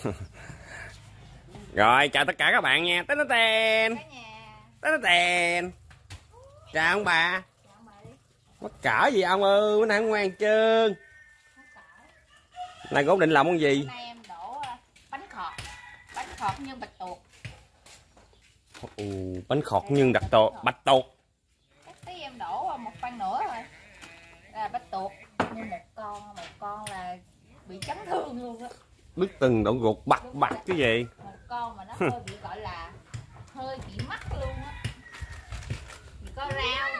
rồi chào tất cả các bạn nha. Tới nó tên. Tới nó tên. Chào ông bà. Mắc cỡ gì ông ơi? Bữa nay không ngoan trơn. Này cố định làm con gì? Hôm nay em đổ à, bánh khọt. Bánh khọt như bạch tuộc. Ồ, bánh khọt nhưng đặc tổ bạch tuộc. Tí em đổ à, một phân nữa thôi. Là bạch tuộc. Như một con, một con là bị chấn thương luôn á. Đứt từng đoạn ruột bạch bạch cái gì Một con mà nó hơi bị gọi là hơi bị mắc luôn á. Có rau.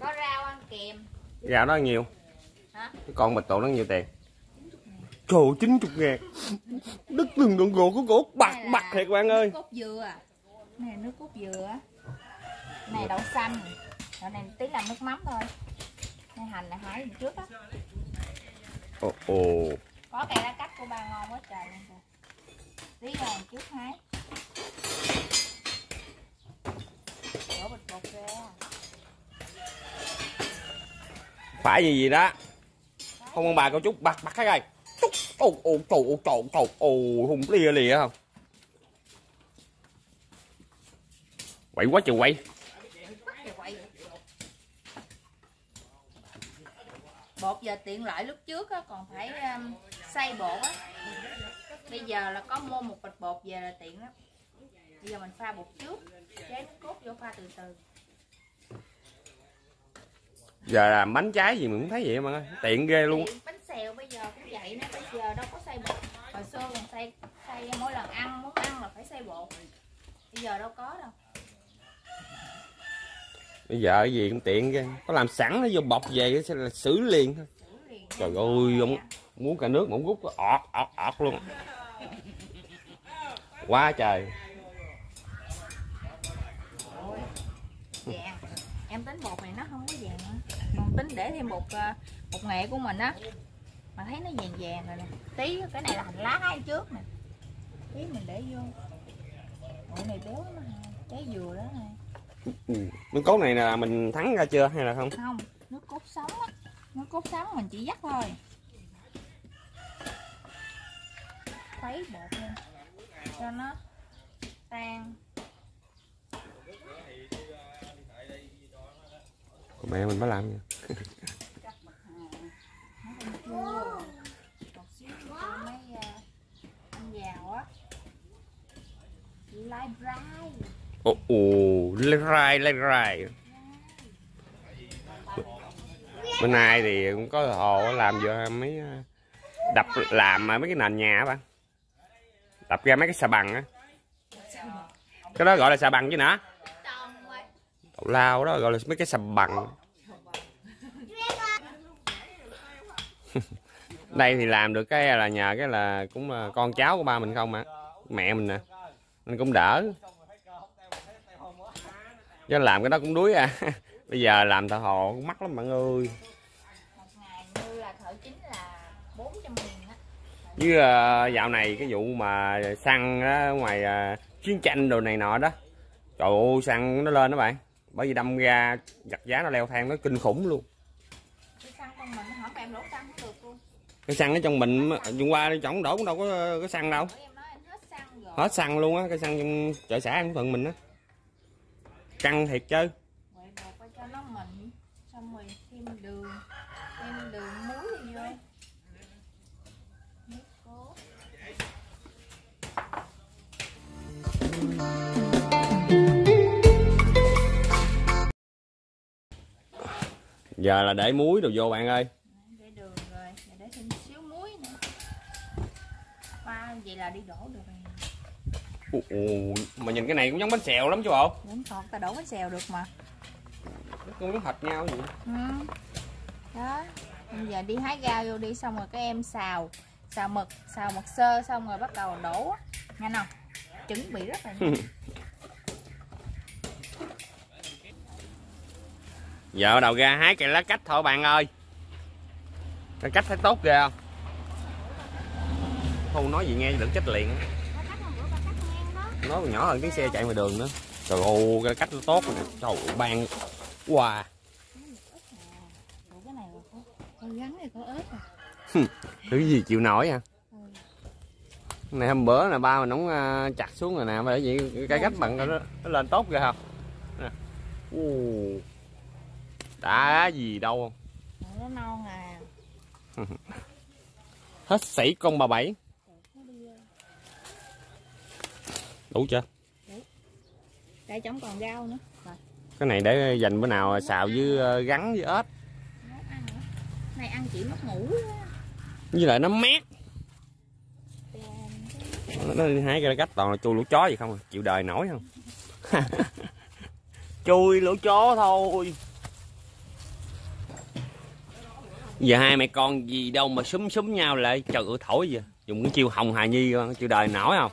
Có rau ăn kèm. gạo đó nhiều Hả? cái con bạch tuộc nó nhiêu tiền trời ơi, 90 ngàn đứt từng đoạn ruột của cổ là bạch thiệt bạn ơi nước cốt dừa à. này là nước cốt dừa á. này đậu xanh đậu này tí làm nước mắm thôi này hành là hái trước á ồ ồ có cây lá cách của ba ngon quá trời luôn kìa tí là trước hái đổ bịch bột ra phải gì gì đó. Không ông bà có chút bật bật cái này ồ ồ trời ồ trời trời ồ hùng lìa lìa không? Quậy quá trời quậy quậy. bột giờ tiện lợi lúc trước á, còn phải um, xay bột á. Bây giờ là có mua một bịch bột về là tiện lắm. Bây giờ mình pha bột trước chế nước cốt vô pha từ từ giờ làm bánh trái gì mình cũng thấy vậy mà tiện ghê luôn. Tiện bánh xèo bây giờ cũng vậy nữa bây giờ đâu có xay bột. Hồi xưa còn xay xay mỗi lần ăn muốn ăn là phải xay bột. Bây giờ đâu có đâu. Bây giờ cái gì cũng tiện ghê. Có làm sẵn nó vô bọc về sẽ là xử liền thôi. Trời ơi ông muốn cả nước mà ông rút ọt ọt ọt luôn. Quá trời. Ôi, vàng em tính bột này nó không có vàng nữa tính để thêm bột ờ, bột nghệ của mình á. Mà thấy nó vàng vàng rồi nè. Tí cái này là hành lá hai trước nè. Tí mình để vô. Bộ này béo lắm trái dừa đó nè ừ. miếng cốt này là mình thắng ra chưa hay là không? Không nước cốt sống á. Nước cốt sống mình chỉ dắt thôi. Khuấy bột lên. Cho nó tan Còn mẹ mình phải làm nha nó không chua một xíu cho mẹ mình mới làm á lai rai ồ ồ lên rai lên rai bữa nay thì cũng có hồ làm vô mấy ờ, đập làm mấy cái nền nhà á bạn đập ra mấy cái xà bằng á. Cái đó gọi là xà bằng chứ nữa lao đó, gọi là mấy cái sầm bằng. Đây thì làm được cái là nhờ cái là cũng là con cháu của ba mình không mà mẹ mình nè, nên cũng đỡ. Chứ làm cái đó cũng đuối à. Bây giờ làm thợ hồ cũng mắc lắm bạn ơi. Như là thợ chính là 400 nghìn á với dạo này cái vụ mà xăng ngoài à, chiến tranh đồ này nọ đó. Trời ơi, xăng nó lên đó bạn bởi vì đâm ra giặt giá nó leo thang nó kinh khủng luôn. Cái xăng con mình hỏi em đổ xăng không được luôn. Cái xăng ở trong mình hôm qua đi chổng đổ cũng đâu có có xăng đâu. Bởi em nói em hết xăng rồi. Hết xăng luôn á cái xăng trong chợ xã an thuận mình á. Căng thiệt chứ. Cho nó mịn. Xong rồi thêm đường thêm đường muối đi vô. Nước cốt giờ là để muối đồ vô bạn ơi. Để đường rồi để, để thêm xíu muối nữa. Ba vậy là đi đổ được rồi. Ù, mà nhìn cái này cũng giống bánh xèo lắm chứ bộ. Đúng thật, ta đổ bánh xèo được mà. Nó cũng giống hệt nhau vậy. Ừ. Đó Bây giờ đi hái rau vô đi Xong rồi các em xào Xào mực, xào mực sơ Xong rồi bắt đầu đổ. Nghe không? Chuẩn bị rất là nhanh giờ đầu ra hái cây lá cách thôi bạn ơi. Cây cách thấy tốt ghê không? Không nói gì nghe đừng chết liền nói còn nhỏ hơn tiếng xe chạy ngoài đường nữa. Trời ơi cái cách nó tốt nè. Trời ơi ban wow thứ gì chịu nổi à? Này hôm bữa là ba mình nóng à, chặt xuống rồi nè. Bởi vậy cái cách bằng nó, nó lên tốt kìa không? Nè. Uh đã gì đâu. Nó non à hết sảy con bà bảy. Đủ chưa? Đây chống còn rau nữa. Rồi. Cái này để dành bữa nào xào với ờ, gắn với ếch. Nữa này ăn chỉ mất ngủ với lại nó mát. Nó hai cái cách toàn là chui lũ chó gì không à? chịu đời nổi không? Chui lũ chó thôi giờ hai mẹ con gì đâu mà súng súng nhau lại. Trời ơi thổi gì dùng cái chiêu hồng hà nhi con, chịu đời nổi không?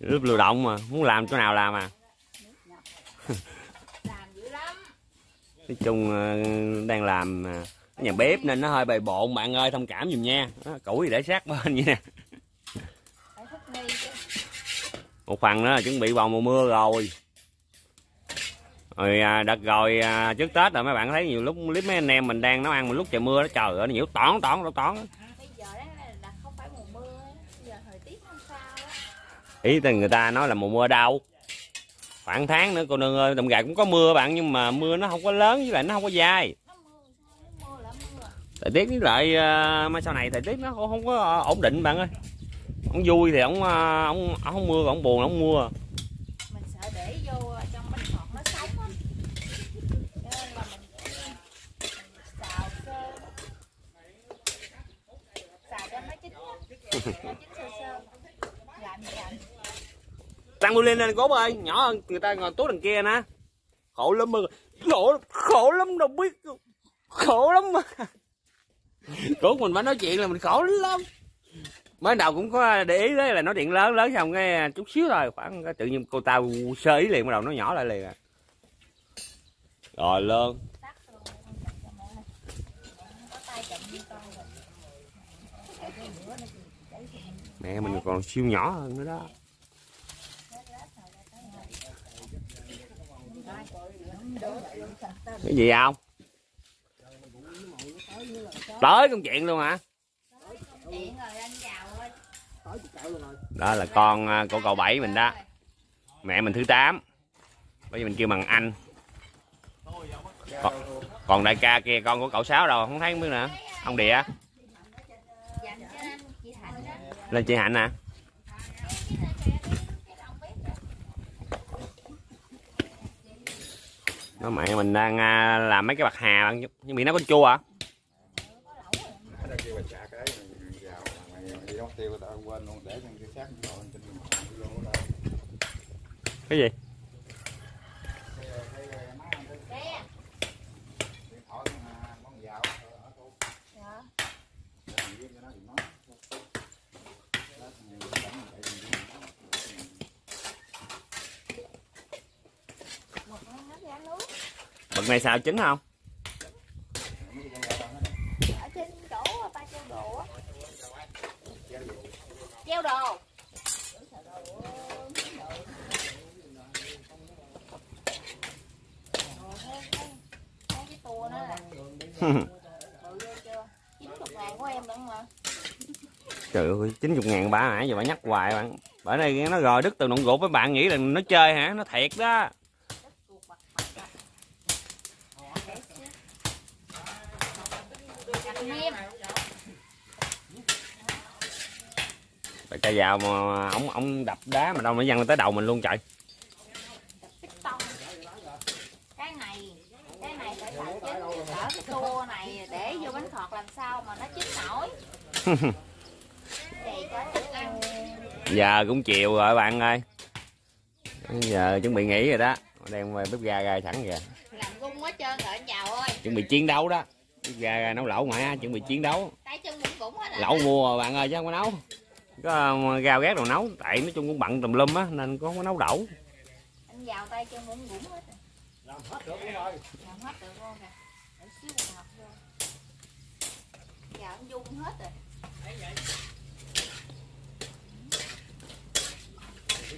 Lớp lưu động mà muốn làm chỗ nào làm à? Làm dữ lắm. Nói chung ờ, đang làm ờ, nhà bếp nên nó hơi bề bộn. Bạn ơi thông cảm giùm nha. Củi thì để sát bên vậy nè. Một phần đó là chuẩn bị vào mùa mưa rồi rồi à, đợt rồi à, trước tết rồi mấy bạn thấy nhiều lúc clip mấy anh em mình đang nấu ăn một lúc trời mưa đó trời ơi nó nhiễu tỏn tỏn tỏn tỏn ý thì người ta nói là mùa mưa đâu khoảng tháng nữa cô nương ơi đầm gà cũng có mưa bạn nhưng mà mưa nó không có lớn với lại nó không có dài nó nó thời tiết với lại à, mai sau này thời tiết nó không có ổn định bạn ơi. Ông vui thì ông à, ông, ông không mưa còn ông buồn ông mưa mình sợ để vô trong bánh ngọt nó sống á cho nên là mình mình xào sơ xào cho nó chín á cho nó chín sơ sơ làm gì làm tăng lên lên cố ơi. Nhỏ hơn người ta ngồi tốt đằng kia nè. Khổ lắm mà. Khổ khổ lắm đâu, biết. Khổ lắm mà. Cố mình phải nói chuyện là mình khổ lắm. Mới đầu cũng có để ý đấy là nói chuyện lớn lớn xong cái à, chút xíu thôi, khoảng cái tự nhiên cô ta sơ ý liền, bắt đầu nó nhỏ lại liền à. Rồi lơn luôn con chặt cho mẹ này Mẹ có tay chậm như con rồi Chạy cái nữa nó chỉ để thì mình mẹ mình còn siêu nhỏ hơn nữa đó. Cái gì không? Tới công chuyện luôn hả? Đó là con à, của cậu bảy mình đó. Mẹ mình thứ tám. Bây giờ mình kêu bằng anh. Còn, còn đại ca kia con của cậu sáu đâu không thấy không biết nữa. Ông địa dành cho anh chị Thành á lên chị hạnh nè. Nó mẹ mình đang à, làm mấy cái bạc hà bạn, nhưng bị nó có chua à? Cái gì mình vào mà mày đi mất tiêu tao quên luôn để trong cái xác rồi trên luôn đó cái gì Nè. điện thoại mà món dạo ở cô Dạ. để thằng viên cho nó thì nó Đó, thằng này đánh mình để thằng viên nó. Một nó hết ra nước bậc này xào chín không? Ở trên chỗ ba treo đồ á. Treo đồ. Trời ơi chín chục ngàn bả nãy giờ bà nhắc hoài bạn. Bả này nó rồi đứt từ nọng gột với bạn nghĩ là nó chơi hả? Nó thiệt đó đất tuột mặt mặt à. Để xíu. Chặt nem Ca vào mà ông ông đập đá mà đâu nó văng tới đầu mình luôn trời. Piston cái này cái này phải xài chín chứ đỡ cái tua này để vô bánh khọt làm sao mà nó chín nổi. Thì có giờ cũng chiều rồi bạn ơi. Giờ chuẩn bị nghỉ rồi đó. Đang về bếp ga ra sẵn kìa. Làm gung hết trơn rồi anh chào ơi. Chuẩn bị chiến đấu đó. Bếp ga ra nấu lẩu ngoại chuẩn bị chiến đấu. Lẩu mua rồi bạn ơi chứ không có nấu có um, gao gác đồ nấu. Tại nói chung cũng bận tùm lum á nên có không có nấu đậu. Anh vào tay chân cũng cũng hết rồi. Làm hết được luôn rồi. Làm hết được luôn kìa để xíu quần ngọc vô. Giờ anh dung hết rồi. Ồ,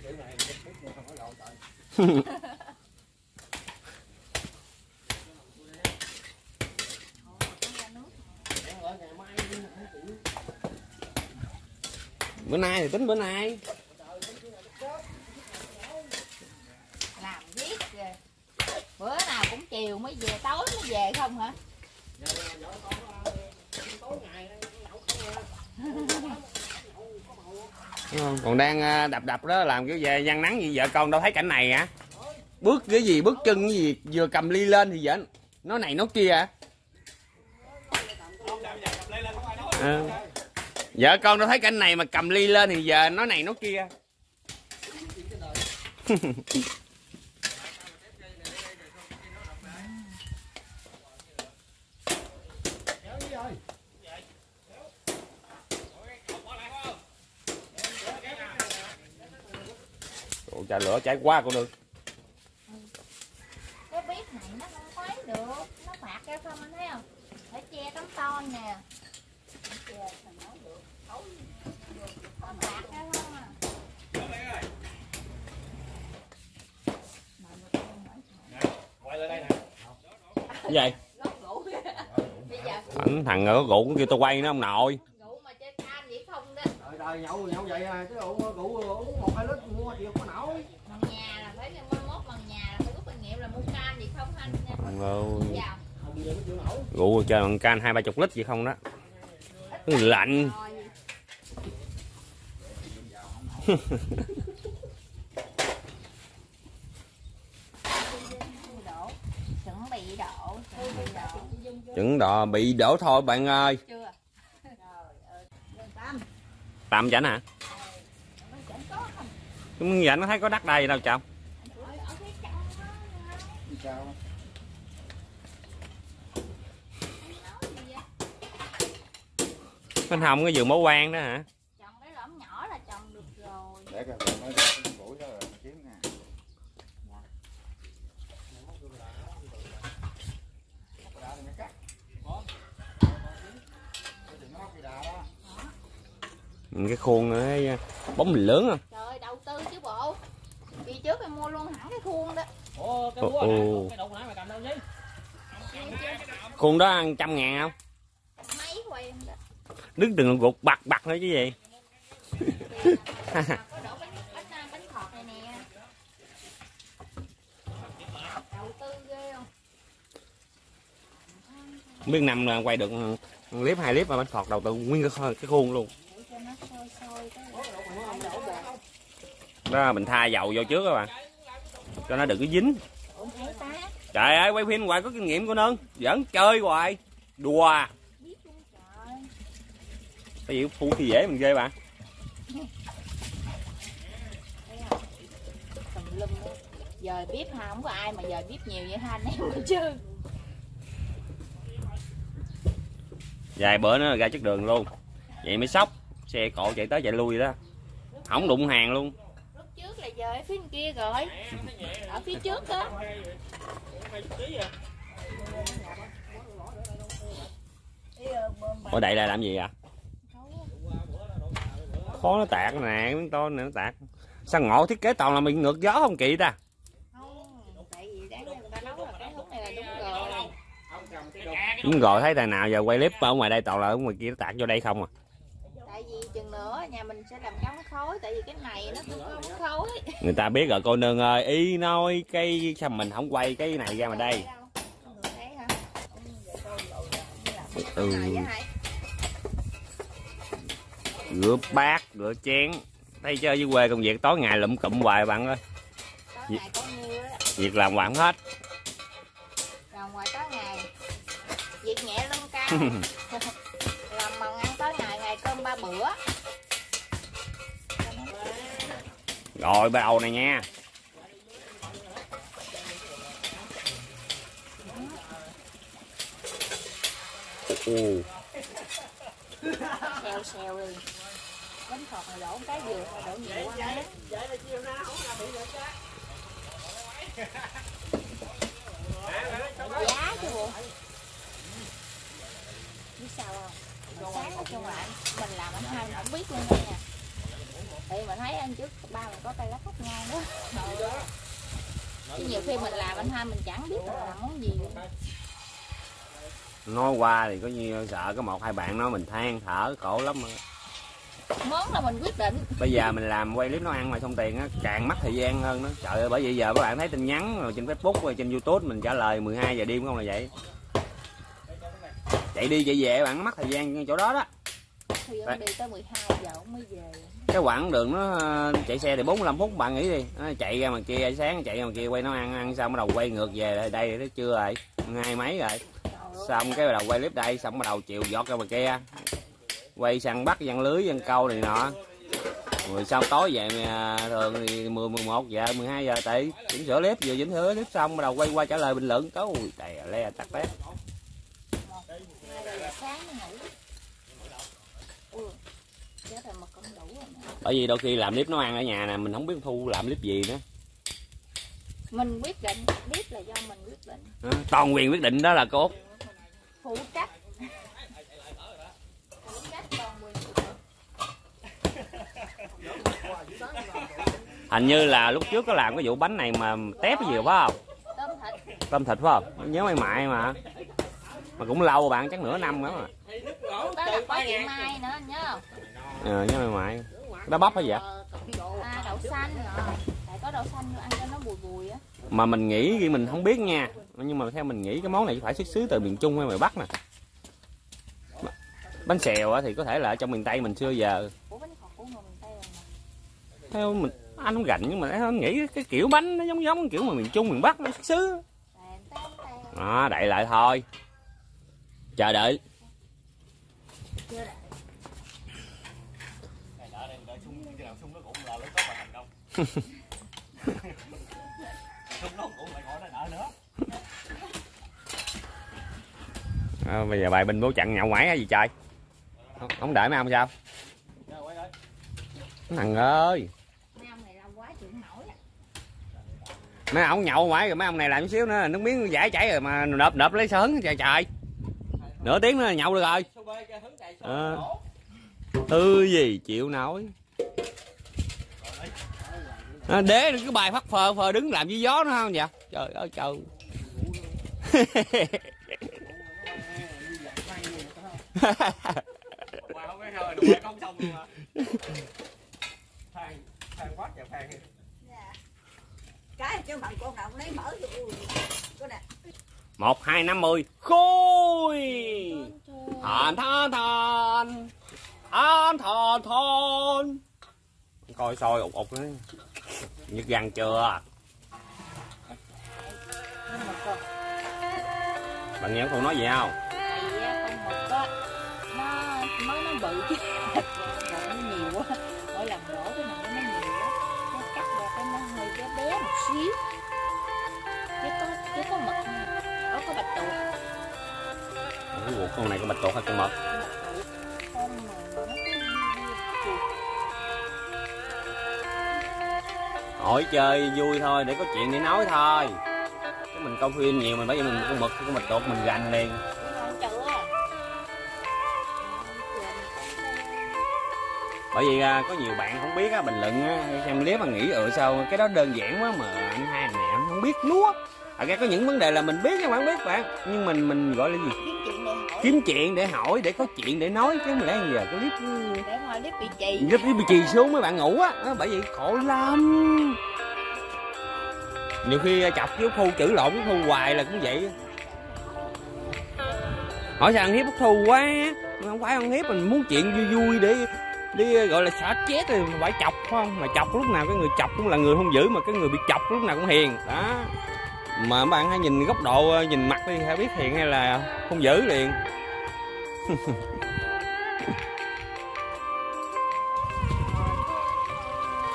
có ra nước nay thì tính bữa nay làm kìa. Bữa nào cũng chiều mới về tối mới về không hả? Không? còn đang à, đập đập đó làm kiểu về gian nắng gì vợ con đâu thấy cảnh này hả? Bước cái gì bước chân cái gì vừa cầm ly lên thì vợ nó này nó kia à Ờ vợ con đâu thấy cảnh này mà cầm ly lên thì giờ nó này nó kia. Ủa, chà lửa cháy quá cũng được cái bếp này nó không quấy được nó phạt ra không anh thấy không phải che tấm ton nè che thành nó được Tối nó phạt ra không à cái gì? Lót rượu bây giờ Ảnh thằng ở gụ cũng kêu tao quay nó ông nội. Rượu mà chơi cam vậy không đó Trời đời nhậu nhậu vậy à, chứ rượu rượu uống một hai lít mua chịu có nổi. bằng nhà là phải mai mốt bằng nhà là phải rút kinh nghiệm là mua cam gì không anh? Nha rượu chơi bằng can hai ba chục lít vậy không đó. Lạnh rồi đổ chuẩn bị đổ chuẩn bị đổ chuẩn đò bị đổ thôi bạn ơi. Chưa trời ơi lên tâm tạm chảnh hả? Cái miếng dạnh nó thấy có đắt đây đâu chồng. Bên hồng cái vườn mẫu quan đó hả? Trồng cái lõm nhỏ là trồng được rồi để coi rồi nói cái buổi đó là kiếm nè Ừ, cái khuôn ấy bóng mình lớn không? Trời ơi, đầu tư chứ bộ. Kỳ trước em mua luôn hẳn cái khuôn đó. Ồ, cái búa ồ. này, cái đụng nãy mày cầm đâu nhí? khuôn đó ăn trăm ngàn không? Mấy quen đó. Đứng từng gục bặt bặt nữa chứ gì? Mà có đổ bánh bánh bánh khọt này nè. Đầu tư ghê không? Không biết năm là quay được clip hai clip mà bánh phọt đầu tư nguyên cái khuôn luôn để cho nó sôi sôi cái không đổ bột đó mình tha dầu vô trước các bạn. Cho nó đừng có dính. Trời ơi quay phim hoài có kinh nghiệm của nương. Vẫn chơi hoài. Đùa. Cái gì phu thì dễ mình ghê bạn. Giờ bếp ha không có ai mà giờ bếp nhiều vậy ha anh em chơi vài bữa nữa ra chất đường luôn. Vậy mới sốc. Xe cộ chạy tới chạy lui đó. Không đụng hàng luôn giờ ở phía bên kia rồi. Ở phía trước đó ở đây là làm gì à khó nó tạc nè miếng to này nó tạc sao ngộ thiết kế toàn là mình ngược gió không kỵ ta? Đúng rồi. Thấy thằng nào giờ quay clip ở ngoài đây toàn là ở ngoài kia nó tạc vô đây không à nữa nhà mình sẽ làm cắm khối tại vì cái này nó cũng không khối người ta biết rồi cô nương ơi ý nói cái sao mình không quay cái này ra mà đây? Ừ. Với rửa bát rửa chén. Thấy chơi dưới quê công việc tối ngày lụm cụm hoài bạn ơi. Việc làm hoạn hết. Làm ngoài tối ngày. Việc nhẹ lương cao rồi bắt đầu này nha. Ồ, xèo xèo đi. Bánh khọt này đổ cái vừa thôi đổ nhiều quá. Hết giá chứ bộ. Biết sao không? Sáng nói chung là mình làm anh hai mình không biết luôn nha thì mình thấy anh trước ba mình có tay lá khóc ngon đó. Chứ nhiều khi mình làm anh hai mình chẳng biết là làm món gì nói qua thì có như sợ có một hai bạn nói mình than thở khổ lắm mà. món là mình quyết định. Bây giờ mình làm quay clip nấu ăn mà xong tiền á càng mất thời gian hơn đó. Trời ơi bởi vậy giờ các bạn thấy tin nhắn rồi trên facebook rồi trên youtube mình trả lời 12 giờ đêm không là vậy? Chạy đi chạy về bạn mất thời gian chỗ đó đó. Thì đi tới 12 giờ mới về cái quãng đường nó ờ, chạy xe thì 45 phút bạn nghĩ đi. Nó chạy ra mà kia sáng chạy ra mà kia quay nó ăn ăn xong bắt đầu quay ngược về đây, đây tới trưa rồi hai mấy rồi. Xong cái bắt đầu quay clip đây xong bắt đầu chiều giọt ra mà kia. Quay săn bắt dân lưới dân câu này nọ. Rồi sau tối về ờ, thường thì 10 11 giờ 12 giờ tại chỉnh sửa clip vừa chỉnh sửa clip xong bắt đầu quay qua trả lời bình luận. Tối ui tè le tắt tét hai giờ sáng mới ngủ ui chết rồi mà con đủ rồi nè bởi vì đôi khi làm clip nấu ăn ở nhà nè mình không biết thu làm clip gì nữa. Mình quyết định biết là do mình quyết định. Đó, toàn quyền quyết định đó là cô phụ trách. Phụ trách toàn quyền phụ trách. hình như là lúc trước có làm cái vụ bánh này mà tép cái gì rồi phải không? Tôm thịt. Tôm thịt phải không? Nhớ mày mại mà. Mà cũng lâu bạn chắc nửa năm nữa mà. Đó là có chị mai nữa nhớ không? Ờ nhớ mày mại đá bắp hay vậy? À đậu xanh tại có đậu xanh vô ăn cho nó bùi bùi á. Mà mình nghĩ khi mình không biết nha. Nhưng mà theo mình nghĩ cái món này phải xuất xứ từ miền trung hay miền bắc nè. Bánh xèo á thì có thể là ở trong miền tây mình xưa giờ. Mà theo mình anh không gạnh nhưng mà anh nghĩ cái kiểu bánh nó giống giống cái kiểu mà miền trung miền bắc nó xuất xứ. Đó đậy lại thôi. Chờ đợi chưa đã à, bây giờ bài bình bố chặn nhậu ngoải hay gì trời? Không, không đợi mấy ông sao? Thằng ơi. Mấy ông nhậu ngoải rồi mấy ông này làm chút xíu nữa nước miếng giải chảy rồi mà nộp nộp lấy sớn trời trời. Nửa tiếng nữa là nhậu được rồi. À. tư gì chịu nổi à, đế cái bài phát phờ phờ đứng làm với gió nữa không vậy? Trời ơi trời. Một hai năm mươi khôi! Thàn than than than thàn than coi soi ụt ụt nữa nhức răng chưa? Bạn nghe con nói gì không? Tại á, con nó mới nó bự chứ rồi nó nhiều quá mỗi lần đổ cái này nó nhiều quá nó cắt ra cái nó hơi bé bé một xíu chứ có chứ có mực nha đó có bạch tuộc cái ruột con này có bạch tuộc hay con mực hỏi chơi, vui thôi, để có chuyện để nói thôi. Chứ mình coi phim nhiều, mình bởi vì mình con mực con mực tuộc mình gành liền. Bởi vì à, có nhiều bạn không biết á, bình luận á, xem clip mà nghĩ ừ sao, cái đó đơn giản quá mà anh hai anh này không biết nuốt. À ra có những vấn đề là mình biết nhưng mà không biết bạn. Nhưng mình mình gọi là gì? Kiếm chuyện để hỏi để có chuyện để nói chứ mình đang giờ cái clip để ngoài clip bị trì clip bị trì xuống mấy bạn ngủ á bởi vậy khổ lắm. Nhiều khi chọc với thu chữ lộn với thu hoài là cũng vậy. Hỏi sao ăn hiếp thu quá không phải ăn hiếp mình muốn chuyện vui vui để đi gọi là xả chết thì phải chọc phải không? Mà chọc lúc nào cái người chọc cũng là người hung dữ mà cái người bị chọc lúc nào cũng hiền đó mà bạn hãy nhìn góc độ nhìn mặt đi hãy biết hiền hay là hung dữ liền.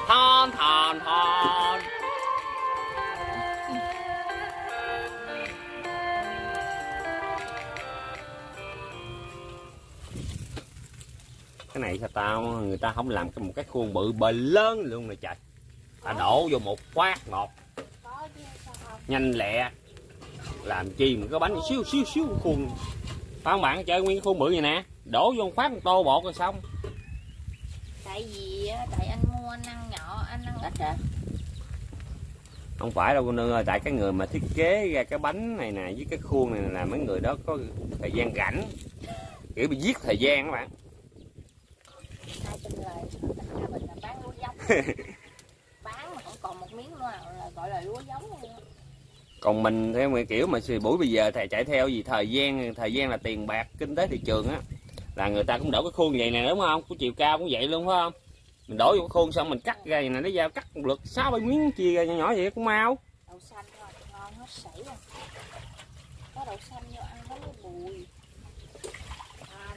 Thon thon thon. Cái này sao tao người ta không làm cái một cái khuôn bự bề lớn luôn này trời. Ta đổ vô một phát một có chứ sao không nhanh lẹ. Làm chi mà có bánh xíu xíu xíu khuôn. Phải không bạn? Chơi nguyên cái khuôn bự vậy nè. Đổ vô phát một tô bột rồi xong. Tại vì tại anh mua anh ăn nhỏ anh ăn ít á. Không phải đâu cô nương ơi. Tại cái người mà thiết kế ra cái bánh này nè với cái khuôn này là mấy người đó có thời gian rảnh. Kiểu bị giết thời gian các bạn. Bán mà còn còn một miếng nữa là gọi là lúa giống luôn còn mình theo cái kiểu mà xì buổi bây giờ thầy chạy theo gì thời gian thời gian là tiền bạc kinh tế thị trường á là người ta cũng đổ cái khuôn vậy nè đúng không? Cái chiều cao cũng vậy luôn phải không? Mình đổ vô cái khuôn xong mình cắt ra vậy nè nó dao cắt một lượt sáu bảy miếng chia ra nhỏ nhỏ vậy cũng mau. Đậu xanh thôi ngon hết sảy rồi có đậu xanh vô ăn nó bùi. À,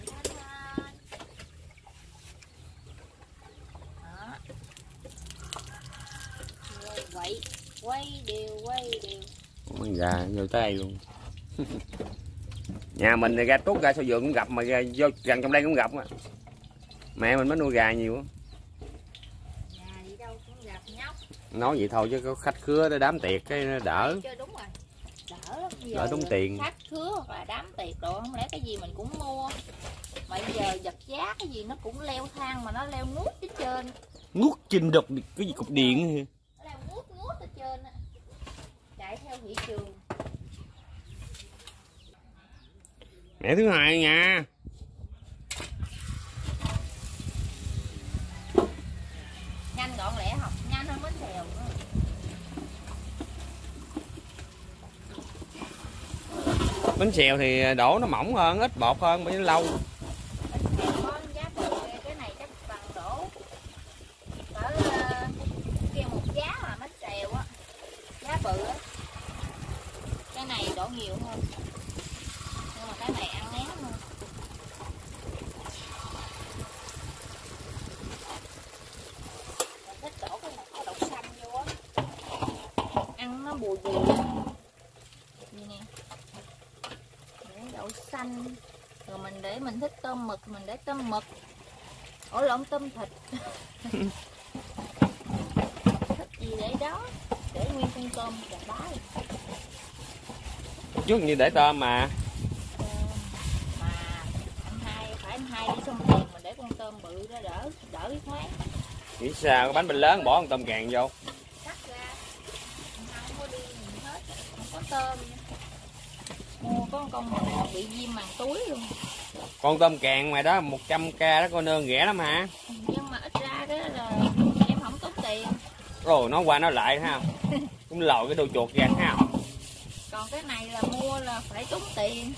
đó. Quậy quay đều quay đều. Con gà vô tới đây luôn. Nhà mình thì ra tuốt ra sau vườn cũng gặp mà ra vô gần trong đây cũng gặp á. Mẹ mình mới nuôi gà nhiều á. Nhà đi đâu cũng gặp nhóc nói vậy thôi chứ có khách khứa tới đám tiệc cái nó đỡ. Chơi đúng rồi. Đỡ tốn tiền. khách khứa hoặc là đám tiệc đồ không lẽ cái gì mình cũng mua? Mà bây giờ vật giá cái gì nó cũng leo thang mà nó leo nuốt hết trên nuốt chinh độc cái gì cục điện nó leo nuốt nuốt hết trên á thị trường mẹ thứ hai nha nhanh gọn lẹ học nhanh hơn bánh xèo bánh xèo thì đổ nó mỏng hơn ít bột hơn bởi lâu bánh xèo có giá bự cái này chắc bằng đổ cỡ ờ, kia một giá mà bánh xèo á giá bự á cái này đổ nhiều hơn nhưng mà cái này ăn ngán hơn mình thích đổ cái này có đậu xanh vô á ăn nó bùi bùi á như nè để đậu xanh rồi mình để mình thích tôm mực mình để tôm mực tôm thịt. Thích gì để đó? Để nguyên con tôm chà bá trước như để tôm mà. Ờ, mà anh hai phải anh hai đi xong tiền mình để con tôm bự đó đỡ đỡ cái khoáng. Nghĩ sao cái bánh bình lớn bỏ con tôm càng vô. Cắt ra. Không có đi gì hết. Không có tôm mua có con con bị viêm màng túi luôn con tôm càng mày đó 100k đó con nương rẻ lắm hả? Nhưng mà ít ra đó là em không tốn tiền. Rồi nó qua nó lại ha. Cũng lòi cái đôi chuột ra ha. Còn cái này là mua là phải tốn tiền.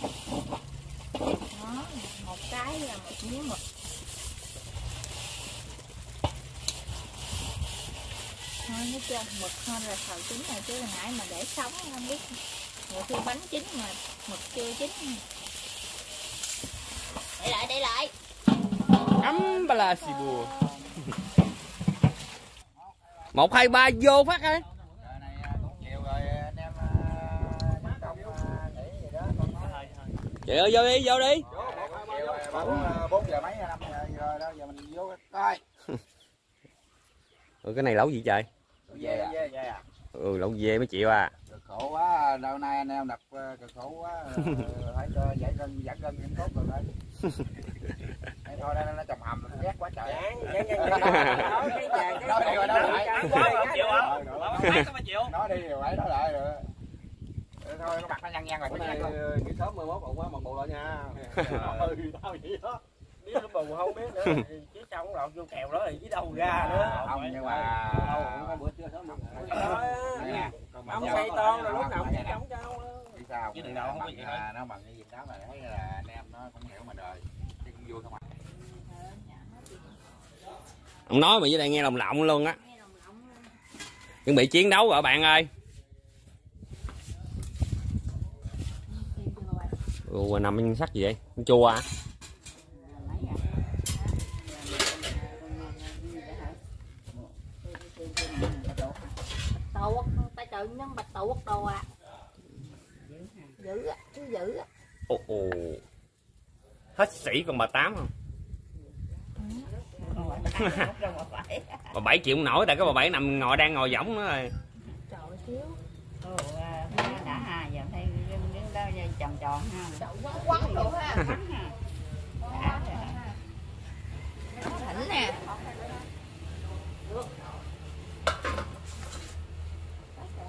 Đó một cái là một miếng mực. Thôi thấy chưa mực hơn là xào chín rồi chứ nãy mà để sống không biết. Nhiều khi bánh chín mà mực chưa chín để lại để lại. Ấm ba la xì bùa. Một hai ba vô phát ơi. Giờ này à, cũng chiều rồi anh em à, nhắc công à, nghỉ gì đó con nói trời ơi vô đi vô đi. Chiều rồi bốn à, bốn giờ mấy năm giờ rồi đó giờ mình vô coi ừ, cái này lẩu gì trời? Về về à? Ừ lẩu dê mới chịu à. Cực khổ quá đâu nay anh em đập à, cực khổ quá ờ, phải cho giải gân giảm em tốt rồi đấy thôi nó, nó trầm hầm. Ghét quá trời. Nói đi rồi nói lại. Nói đi rồi phải nói lại rồi. Ừ, thôi nó mặt nó nhăn nhăn rồi Cái rồi cái sớm 11 ông quá bằng bộ lại nha. Ừ, tao vậy đó. Biết lúc đầu không biết nữa. Chứ sao cũng lọt vô kèo đó thì chứ đâu ra nữa. không nhưng mà Đâu cũng có bữa trưa sớm một Nè, còn mà Ông xây to rồi lúc nào cũng vậy nè. chống sao Chứ đừng đâu, không có bằng, gì à, nó bằng cái gì đó mà thấy là anh em nó cũng hiểu mà đời. Chứ cũng vui không à? Ông nói mà dưới đây nghe lòng lộng luôn á. Chuẩn bị chiến đấu rồi bạn ơi. Ừ, nằm bên sắt gì vậy? Con chua à? Tuột tay tự nhân bạch tuột đồ à dữ á chứ dữ á. Ồ ồ. Hết sĩ còn bà tám không? Bà bảy chịu không nổi tại cái bà bảy nằm ngồi đang ngồi võng nữa rồi. Trời xíu. Ồ, à, đã ha giờ thấy tròn tròn ha. Đậu quắn quắn đồ ha. Thỉnh nè.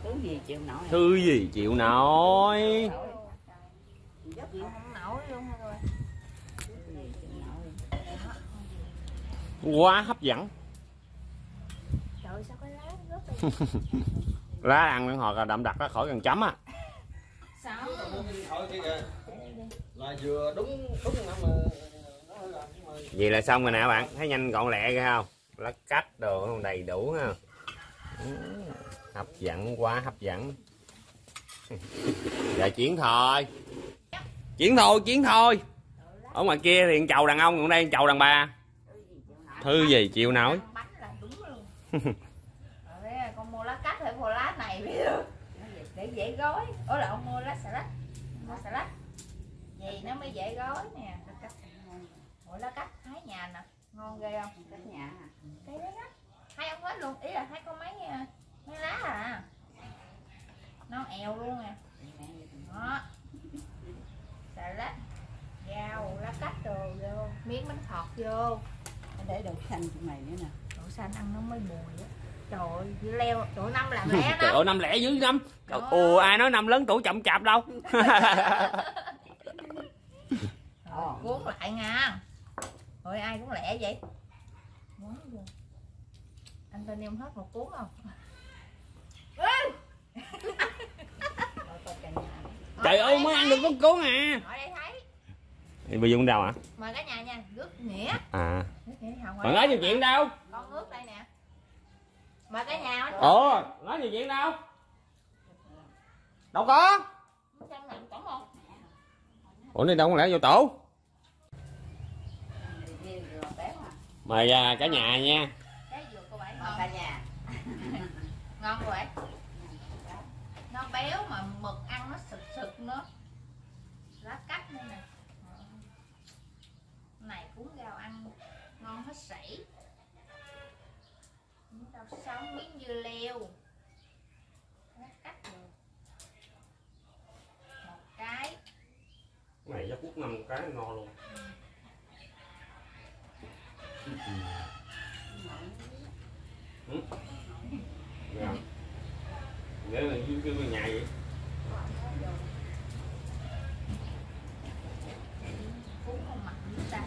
Thứ gì chịu nổi? Thư gì chịu nổi chịu không nổi luôn quá hấp dẫn. Lá ăn hoặc là đậm đặc nó khỏi cần chấm á. Mà vậy là xong rồi nè bạn. Thấy nhanh gọn lẹ kìa không? Lá cách đồ không? Đầy đủ ha. Hấp dẫn quá hấp dẫn. Giờ chuyển thôi chuyển thôi chuyển thôi. Ở ngoài kia thì chầu đàn ông, còn đây chầu đàn bà. Thư gì, chịu nổi. Con mua lá cắt hay mua lá này biết giờ để dễ gói ủa là ông mua lá xà lách mua xà lách vậy nó mới dễ gói nè ủa lá cắt hái nhà nè ngon ghê không cắt nhà cái đó đó hai ông hết luôn ý là hai con mấy mấy lá à Nó èo luôn à đó xà lách rau lá cách đồ vô miếng bánh thọt vô. Để đậu xanh trong này nữa nè. Đậu xanh ăn nó mới mùi á. Trời ơi leo. Trời năm làm lẻ trời đó ơi năm lẻ dưới năm Đó. ồ ai nói năm lớn tuổi chậm chạp đâu. Rồi, cuốn lại nha. Rồi ai cũng lẻ vậy? Quá anh tên em hết một cuốn không Rồi coi cả nhà trời ơi mới ăn được có cuốn à ở đây thấy. Bây giờ cũng đâu hả? Mời cả nhà nha. Rước nghĩa à. Bạn nói nhiều chuyện đâu? Con ướt đây nè. Mời cả nhà ồ nói nhiều chuyện đâu? Đâu có. Ủa này đâu có lẽ vô tổ. Đi mời à, cả nhà nha. Cái dừa cô bảy Mời ngon cả nhà. Ngon cô bảy nó béo mà mực ăn nó sực sực nữa lá cách đây nè Ờ. này cuốn rau ăn ngon hết sảy. Rau sống miếng dưa leo. Rồi. Một cái. Này cho cút năm cái ngon luôn. Dạ. Để là dưới cái nhà vậy cuốn con mặt như ta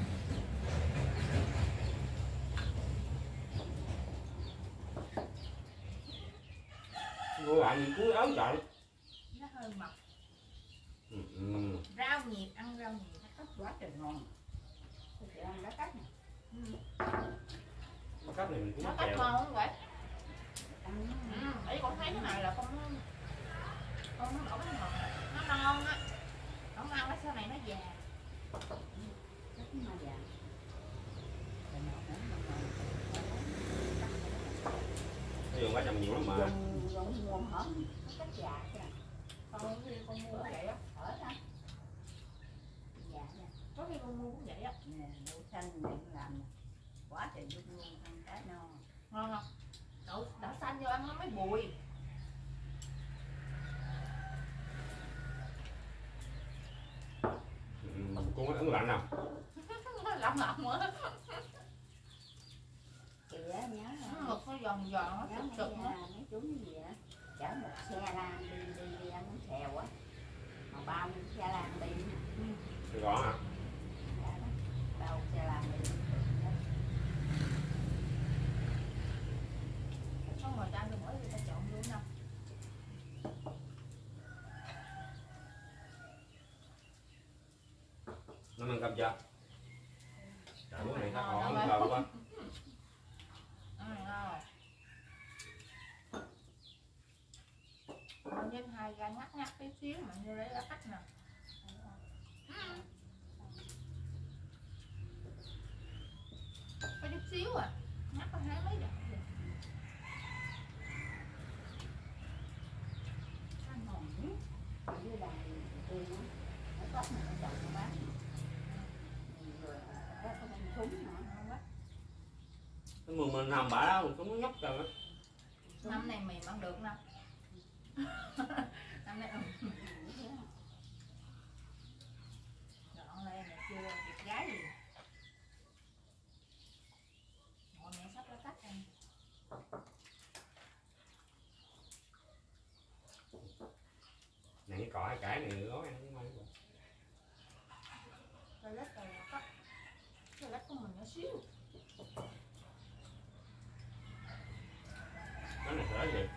Cô bạn gì cuối ớn trời nó hơi mập. Ừ, ừ. rau nhiệt ăn rau nhiệt Cách quá trời ngon. Tôi chỉ ăn lá cách này Cái cách này mình cũng nó cách ngon không vậy Ăn ừ. ý con thấy cái này là con con nó đổ cái ngọt. Nó non á. Không ăn nó sau này nó già. Rất mà già Rồi nó nữa, nó còn- Cái dùng quá trồng nhiều lắm mà Dùng- dùng nguồn hả? Nó cách già kìa con khi con mua cũng vậy á Ở đó Dạ nè có khi con mua cũng vậy á Nè, đậu xanh này làm Quá trời dung luôn ăn cái no ngon không đậu đậu xanh vô ăn nó mới bùi Cô có ấn lạnh nào nó lỏng lỏng á Thì á, nhớ mực nó giòn giòn nó sực mấy, sực Chở một xe lan đi đi đi ăn bánh xèo á Mà bao nhiêu xe lan đi rõ hả Dạ đó. Bao xe lan đi xong rồi ta được mỗi người ta chọn luôn đâu Nó ăn cơm chưa Trời bữa này nó còn cơm quá ăn ngon Còn trên hai ga ngắt ngắt tí xíu mà như lấy lá cách nè có chút xíu à ngắt có hai mấy đoạn rồi. Ăn ngon lắm. Ở dưới đài tôi á, nó có mà nó chọn nó bán. Rồi, có cái con súng nữa. ngon quá Cái mùa mình nằm bả đâu Cũng nó nhóc á năm này mềm ăn được nè năm nay ừ. gọn lên là chưa việc gái gì mọi mẹ sắp lá cách ăn Này cái cỏ cái này gói ăn cũng ngon quá. Lết rồi có Rồi lết của mình nhỏ xíu Nó này sữa gì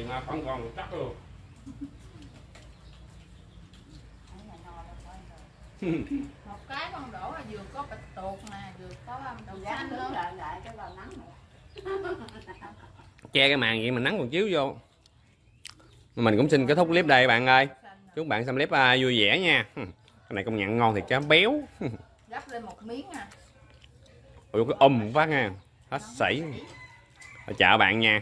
chừng nào còn còn chắc luôn. Một cái con đổ là vừa có bạch tuộc nè vừa có um, đậu Dám xanh nữa. lại lại cái vào nắng che cái màn vậy mà nắng còn chiếu vô. Mình cũng xin kết thúc clip đây bạn ơi. Nè. chúc bạn xem clip à, vui vẻ nha. Cái này công nhận ngon thiệt chứ béo. Gắp lên một miếng à. Ui cái um phát nha. Hết sảy. Chào bạn nha